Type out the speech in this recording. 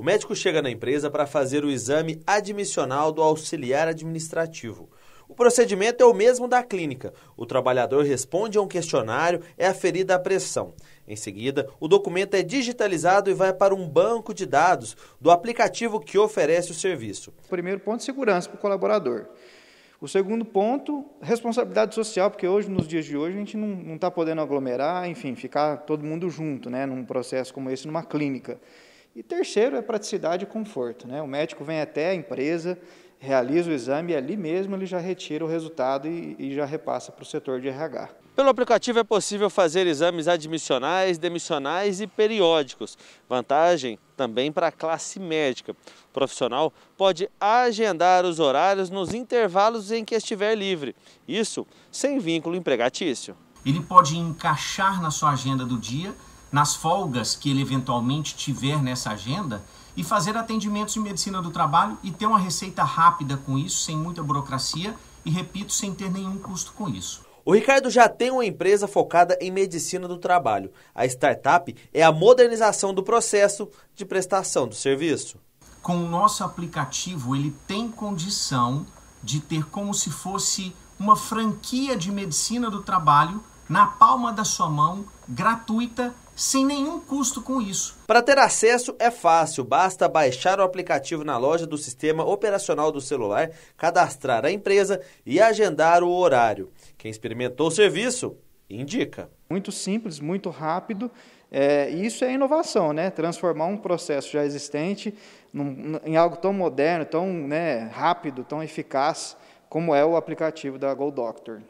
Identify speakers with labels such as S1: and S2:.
S1: O médico chega na empresa para fazer o exame admissional do auxiliar administrativo. O procedimento é o mesmo da clínica. O trabalhador responde a um questionário, é aferida a pressão. Em seguida, o documento é digitalizado e vai para um banco de dados do aplicativo que oferece o serviço.
S2: Primeiro ponto, segurança para o colaborador. O segundo ponto, responsabilidade social, porque hoje, nos dias de hoje, a gente não está podendo aglomerar, enfim, ficar todo mundo junto, né, num processo como esse, numa clínica. E terceiro é praticidade e conforto. Né? O médico vem até a empresa, realiza o exame e ali mesmo ele já retira o resultado e, e já repassa para o setor de RH.
S1: Pelo aplicativo é possível fazer exames admissionais, demissionais e periódicos. Vantagem também para a classe médica. O profissional pode agendar os horários nos intervalos em que estiver livre. Isso sem vínculo empregatício.
S3: Ele pode encaixar na sua agenda do dia, nas folgas que ele eventualmente tiver nessa agenda, e fazer atendimentos de medicina do trabalho e ter uma receita rápida com isso, sem muita burocracia e, repito, sem ter nenhum custo com isso.
S1: O Ricardo já tem uma empresa focada em medicina do trabalho. A startup é a modernização do processo de prestação do serviço.
S3: Com o nosso aplicativo, ele tem condição de ter como se fosse uma franquia de medicina do trabalho na palma da sua mão, gratuita sem nenhum custo com isso.
S1: Para ter acesso é fácil, basta baixar o aplicativo na loja do sistema operacional do celular, cadastrar a empresa e agendar o horário. Quem experimentou o serviço, indica.
S2: Muito simples, muito rápido. É, isso é inovação, né? Transformar um processo já existente num, em algo tão moderno, tão né, rápido, tão eficaz como é o aplicativo da Go Doctor.